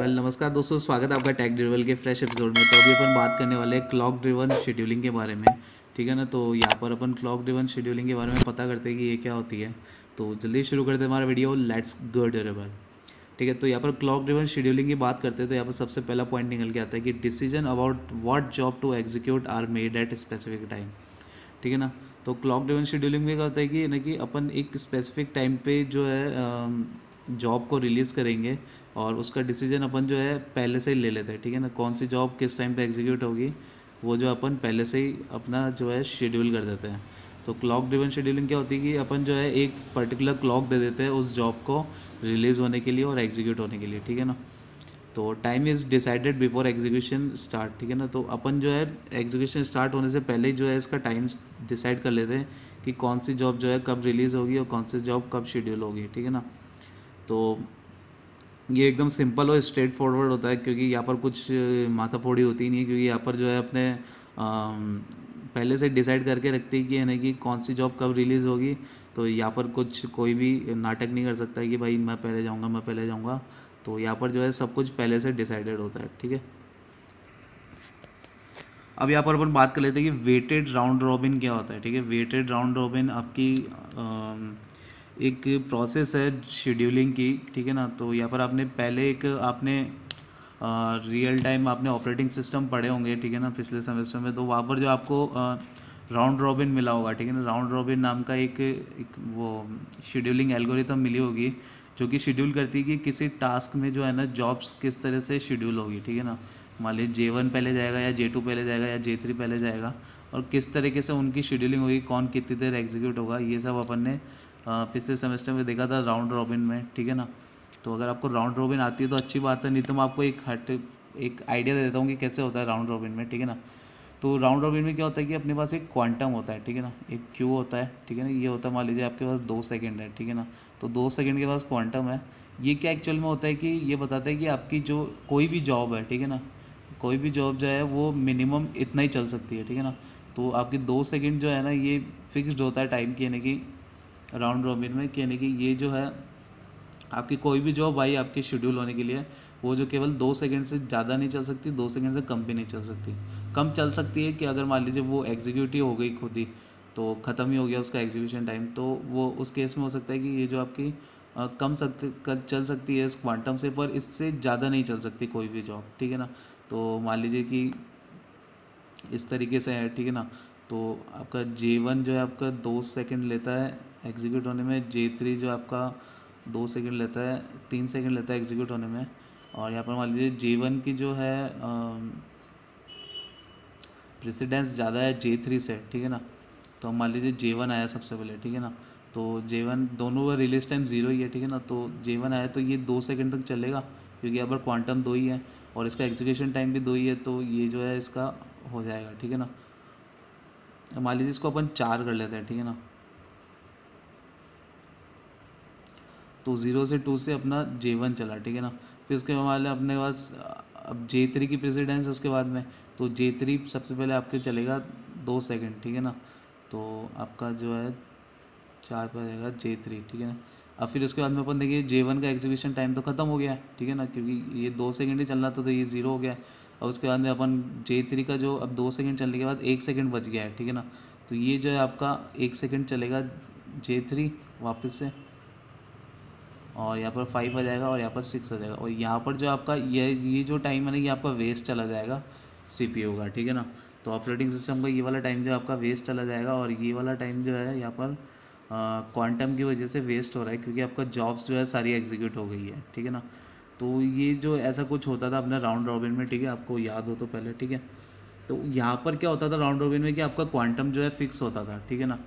Well, नमस्कार दोस्तों, स्वागत है आपका टैग ड्रिवल के फ्रेश एपिसोड में। तो अभी अपन बात करने वाले हैं क्लॉक ड्रिवन शेड्यूलिंग के बारे में, ठीक है ना? तो यहाँ पर अपन क्लॉक ड्रिवन शेड्यूलिंग के बारे में पता करते हैं कि ये क्या होती है। तो जल्दी शुरू करते हैं हमारा वीडियो लेट्स गो ड्यूरेबल ठीक है तो यहाँ पर क्लॉक ड्रिवन शेड्यूलिंग की बात करते हैं तो यहाँ पर सबसे पहला पॉइंट निकल के आता है कि decision about what job to execute are made at specific time ठीक है ना? तो क्लॉक ड्रिवन शेड्यूलिंग में क्या होता है कि ना कि अपन एक स्पेसिफिक टाइम पे जो है जॉब को रिलीज़ करेंगे और उसका डिसीज़न अपन जो है पहले से ही ले लेते हैं, ठीक है ना? कौन सी जॉब किस टाइम पे एग्जीक्यूट होगी, वो जो अपन पहले से ही अपना जो है शेड्यूल कर देते हैं। तो क्लॉक ड्रिवन शेड्यूलिंग क्या होती है कि अपन जो है एक पर्टिकुलर क्लॉक दे देते हैं उस जॉब को रिलीज़ होने के लिए और एग्जीक्यूट होने के लिए, ठीक है ना? तो time is decided before execution start ठीक है ना? तो अपन जो है एग्जीक्यूशन स्टार्ट होने से पहले ही जो है इसका टाइम डिसाइड कर लेते हैं कि कौन सी जॉब जो है कब रिलीज़ होगी और कौन सी जॉब कब शेड्यूल होगी, ठीक है ना? तो ये एकदम सिंपल और स्ट्रेट फॉरवर्ड होता है, क्योंकि यहाँ पर कुछ माथा फोड़ी होती नहीं है, क्योंकि यहाँ पर जो है अपने पहले से डिसाइड करके रखते हैं कि, है ना, कि कौन सी जॉब कब रिलीज़ होगी। तो यहाँ पर कुछ, कोई भी नाटक नहीं कर सकता कि भाई मैं पहले जाऊँगा, मैं पहले जाऊँगा। तो यहाँ पर जो है सब कुछ पहले से डिसाइडेड होता है, ठीक है? अब यहाँ पर अपन बात कर लेते हैं कि वेटेड राउंड रॉबिन क्या होता है, ठीक है? वेटेड राउंड रॉबिन आपकी एक प्रोसेस है शेड्यूलिंग की, ठीक है ना? तो यहाँ पर आपने पहले एक आपने रियल टाइम आपने ऑपरेटिंग सिस्टम पढ़े होंगे, ठीक है ना? पिछले सेमेस्टर में तो वहाँ पर जो आपको राउंड रॉबिन मिला होगा, ठीक है ना? राउंड रॉबिन नाम का एक एक वो शेड्यूलिंग एल्गोरिथम मिली होगी, जो कि शेड्यूल करती है कि किसी टास्क में जो है ना जॉब्स किस तरह से शेड्यूल होगी, ठीक है ना? मान लीजिए जे वन पहले जाएगा या जे टू पहले जाएगा या जे थ्री पहले जाएगा, और किस तरीके से उनकी शेड्यूलिंग होगी, कौन कितनी देर एग्जीक्यूट होगा, ये सब अपन ने पिछले सेमेस्टर में देखा था राउंड रॉबिन में, ठीक है ना? तो अगर आपको राउंड रॉबिन आती है तो अच्छी बात है, नहीं तो मैं आपको एक हट, एक आइडिया दे देता हूँ कि कैसे होता है राउंड रॉबिन में, ठीक है ना? तो राउंड रॉबिन में क्या होता है कि अपने पास एक क्वांटम होता है, ठीक है ना? एक क्यू होता है, ठीक है ना? ये होता है, मान लीजिए आपके पास दो सेकेंड है, ठीक है ना? तो दो सेकेंड के पास क्वांटम है। ये क्या एक्चुअल में होता है कि ये बताता है कि आपकी जो कोई भी जॉब है, ठीक है ना? कोई भी जॉब जो है वो मिनिमम इतना ही चल सकती है, ठीक है ना? तो आपकी दो सेकेंड जो है ना, ये फिक्स्ड होता है टाइम की, यानी कि राउंड रॉबिन में यानी कि ये जो है आपकी कोई भी जॉब आई आपके शेड्यूल होने के लिए वो जो केवल दो सेकंड से ज़्यादा नहीं चल सकती दो सेकंड से कम भी नहीं चल सकती। कम चल सकती है कि अगर मान लीजिए वो एग्जीक्यूटिव हो गई खुद ही तो ख़त्म ही हो गया उसका एग्जीक्यूशन टाइम तो वो उस केस में हो सकता है कि ये जो आपकी आ, कम सकती चल सकती है इस क्वांटम से पर इससे ज़्यादा नहीं चल सकती कोई भी जॉब ठीक है ना? तो मान लीजिए कि इस तरीके से है ठीक है ना? तो आपका जे वन जो है आपका दो सेकंड लेता है एग्जीक्यूट होने में जे थ्री जो आपका दो सेकंड लेता है, तीन सेकंड लेता है एग्जीक्यूट होने में। और यहाँ पर मान लीजिए जे वन की जो है प्रेसिडेंस ज़्यादा है जे थ्री से, ठीक है ना? तो हम मान लीजिए जे वन आया सबसे पहले, ठीक है ना? तो जे वन दोनों का रिलीज़ टाइम ज़ीरो ही है, ठीक है ना? तो जे आया तो ये दो सेकंड तक चलेगा, क्योंकि यहाँ पर क्वांटम दो ही है और इसका एग्जीक्यूशन टाइम भी दो ही है तो ये जो है इसका हो जाएगा, ठीक है ना? मान लीजिए इसको अपन चार कर लेते हैं, ठीक है ना? तो ज़ीरो से टू से अपना जे वन चला, ठीक है ना? फिर उसके बाद अपने पास, अब जे थ्री की प्रेसिडेंस है उसके बाद में तो जे थ्री सबसे पहले आपके चलेगा दो सेकंड ठीक है ना? तो आपका जो है चार पर जाएगा जे थ्री ठीक है ना? अब फिर उसके बाद में अपन देखिए जे वन का एग्जीक्यूशन टाइम तो ख़त्म हो गया, ठीक है ना? क्योंकि ये दो सेकेंड ही चलना था तो ये ज़ीरो हो गया। और उसके बाद में अपन जे थ्री का जो अब दो सेकंड चलने के बाद एक सेकंड बच गया है, ठीक है ना? तो ये जो है आपका एक सेकंड चलेगा जे थ्री वापस से। और यहाँ पर फाइव आ जाएगा और यहाँ पर सिक्स आ जाएगा। और यहाँ पर जो आपका ये ये जो टाइम है ना, ये आपका वेस्ट चला जाएगा सी पी का, ठीक है ना? तो ऑपरेटिंग सिस्टम का ये वाला टाइम जो आपका वेस्ट चला जाएगा और ये वाला टाइम जो है यहाँ पर क्वांटम की वजह से वेस्ट हो रहा है क्योंकि आपका जॉब्स जो है सारी एग्जीक्यूट हो गई है, ठीक है ना? तो ये जो ऐसा कुछ होता था अपने राउंड रॉबिन में, ठीक है, आपको याद हो तो पहले, ठीक है। तो यहाँ पर क्या होता था राउंड रॉबिन में कि आपका क्वांटम जो है फिक्स होता था, ठीक है ना।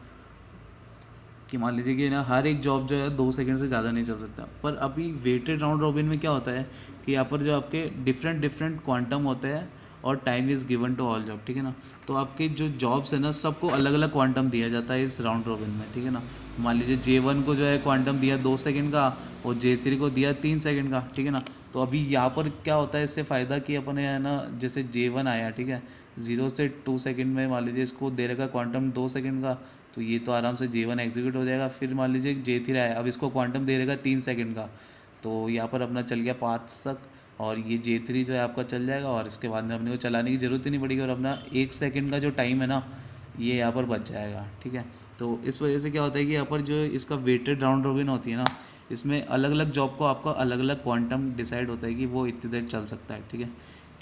कि मान लीजिए कि ना, हर एक जॉब जो है दो सेकंड से ज़्यादा नहीं चल सकता। पर अभी वेटेड राउंड रॉबिन में क्या होता है कि यहाँ पर जो आपके डिफरेंट डिफरेंट क्वांटम होते हैं और time is given to all job ठीक है ना। तो आपके जो जॉब्स है ना, सबको अलग अलग क्वांटम दिया जाता है इस राउंड रॉबिन में, ठीक है ना। मान लीजिए जे वन को जो है क्वांटम दिया दो सेकेंड का और जे थ्री को दिया तीन सेकेंड का, ठीक है ना? तो अभी यहाँ पर क्या होता है, इससे फ़ायदा कि अपन, है ना, जैसे जे वन आया, ठीक है? ज़ीरो से टू सेकेंड में मान लीजिए इसको दे रखा क्वांटम दो सेकेंड का तो ये तो आराम से जे वन एग्जीक्यूट हो जाएगा। फिर मान लीजिए जे थ्री आया, अब इसको क्वांटम दे रहेगा तीन सेकेंड का तो यहाँ पर अपना चल गया पाँच तक, और ये जे थ्री जो है आपका चल जाएगा, और इसके बाद में अपने को चलाने की ज़रूरत ही नहीं पड़ेगी, और अपना एक सेकेंड का जो टाइम है ना, ये यहाँ पर बच जाएगा, ठीक है? तो इस वजह से क्या होता है कि यहाँ पर जो इसका वेटेड राउंड रोबिन होती है ना इसमें अलग अलग जॉब को आपका अलग अलग क्वांटम डिसाइड होता है कि वो इतनी देर चल सकता है, ठीक है?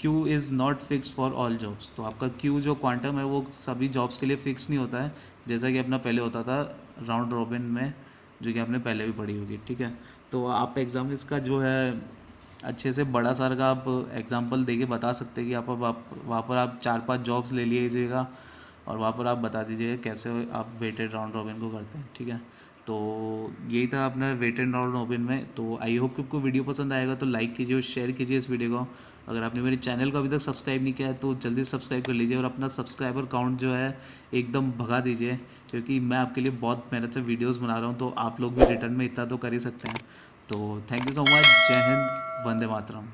Q is not fix for all jobs तो आपका क्यू जो क्वांटम है, वो सभी जॉब्स के लिए फिक्स नहीं होता है। जैसा कि अपना पहले होता था राउंड रॉबिन में, जो कि आपने पहले भी पढ़ी होगी, ठीक है? तो आप एग्ज़ाम इसका जो है, अच्छे से बड़ा सार का आप एग्ज़ाम्पल दे बता सकते हैं कि आप वहाँ पर आप चार पाँच जॉब्स ले लीजिएगा और वहाँ पर आप बता दीजिए कैसे आप वेटेड राउंड रॉबिन को करते हैं, ठीक है? तो यही था अपना वेटेड राउंड रॉबिन में। तो आई होप कि आपको वीडियो पसंद आएगा तो लाइक कीजिए और शेयर कीजिए इस वीडियो को। अगर आपने मेरे चैनल को अभी तक सब्सक्राइब नहीं किया है तो जल्दी सब्सक्राइब कर लीजिए और अपना सब्सक्राइबर काउंट जो है, एकदम भगा दीजिए, क्योंकि मैं आपके लिए बहुत मेहनत से वीडियोज़ बना रहा हूँ तो आप लोग भी रिटर्न में इतना तो कर ही सकते हैं। तो थैंक यू सो मच जय हिंद, वंदे मातरम।